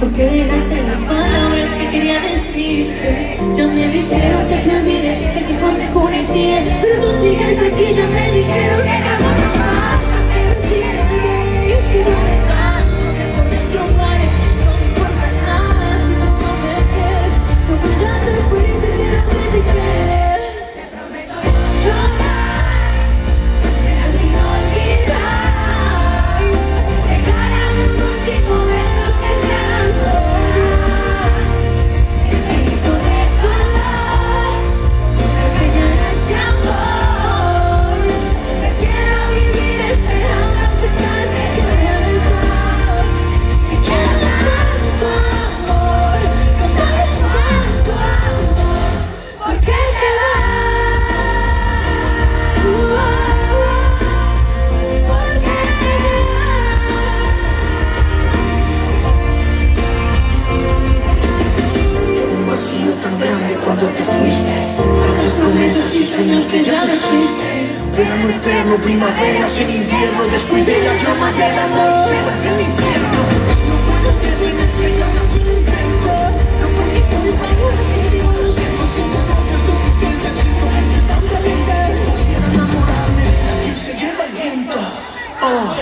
Porque dejaste las palabras que quería decirte Yo me dijeron que te olvidé, que el tiempo te conocía Pero tú sigues aquí besos y sueños que ya no existen. Verano eterno, primaveras en invierno Descuide la llama del amor oh.